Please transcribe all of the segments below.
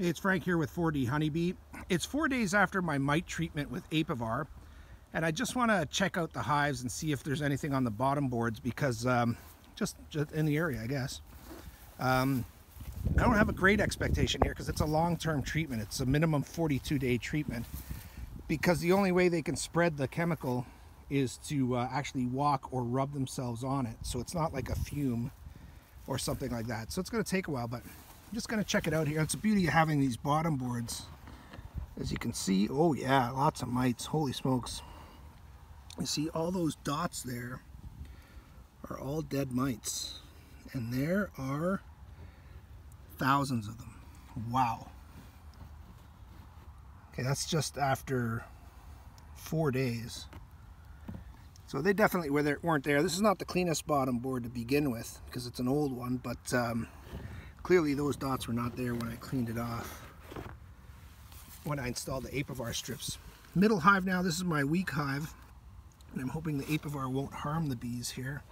Hey, it's Frank here with 4D Honeybee. It's four days after my mite treatment with Apivar, and I just want to check out the hives and see if there's anything on the bottom boards because um, just, just, in the area, I guess. Um, I don't have a great expectation here because it's a long-term treatment. It's a minimum 42-day treatment because the only way they can spread the chemical is to uh, actually walk or rub themselves on it. So it's not like a fume or something like that. So it's going to take a while, but I'm just going to check it out here. It's the beauty of having these bottom boards. As you can see, oh yeah, lots of mites. Holy smokes. You see all those dots there are all dead mites. And there are thousands of them. Wow. Okay, that's just after four days. So they definitely weren't there. This is not the cleanest bottom board to begin with because it's an old one, but um, clearly those dots were not there when I cleaned it off when I installed the Apivar strips. Middle hive now, this is my weak hive, and I'm hoping the Apivar won't harm the bees here.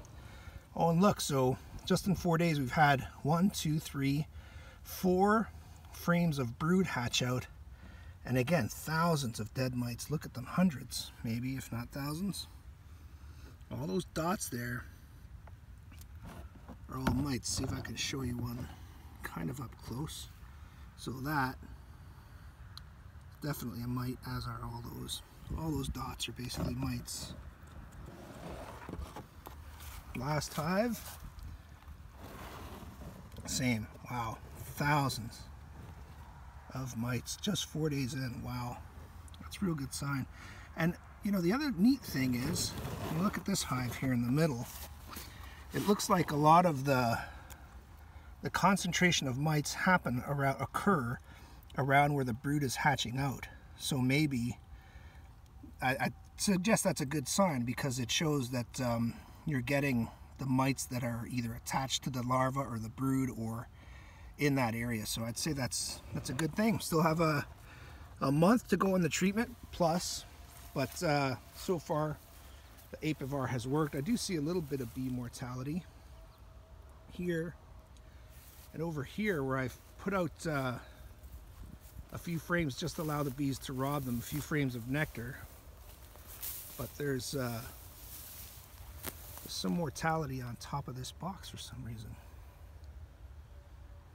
Oh, and look, so just in four days we've had one, two, three, four frames of brood hatch out, and again, thousands of dead mites. Look at them, hundreds, maybe, if not thousands. All those dots there are all mites. See if I can show you one kind of up close. So that definitely a mite, as are all those. All those dots are basically mites. Last hive, same. Wow, thousands of mites just four days in. Wow, that's a real good sign. And you know, the other neat thing is, look at this hive here in the middle, it looks like a lot of the the concentration of mites happen around occur around where the brood is hatching out. So maybe I, I suggest that's a good sign because it shows that um, you're getting the mites that are either attached to the larva or the brood or in that area. So I'd say that's that's a good thing. Still have a a month to go in the treatment plus, but uh, so far the Apivar has worked. I do see a little bit of bee mortality here and over here where I've put out uh, a few frames just allow the bees to rob them, a few frames of nectar. But there's, uh, some mortality on top of this box for some reason.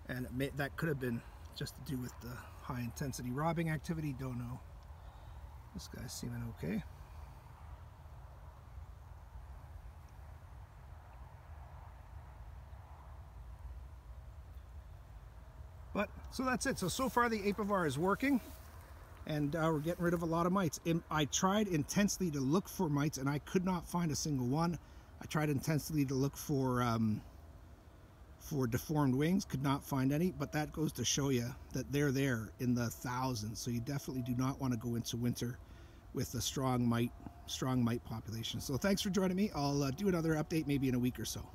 And may, that could have been just to do with the high intensity robbing activity, don't know. This guy's seeming okay. But, so that's it. So, so far the Apivar is working and uh, we're getting rid of a lot of mites. I tried intensely to look for mites and I could not find a single one. I tried intensely to look for um, for deformed wings, could not find any, but that goes to show you that they're there in the thousands. So you definitely do not want to go into winter with a strong mite, strong mite population. So thanks for joining me. I'll uh, do another update maybe in a week or so.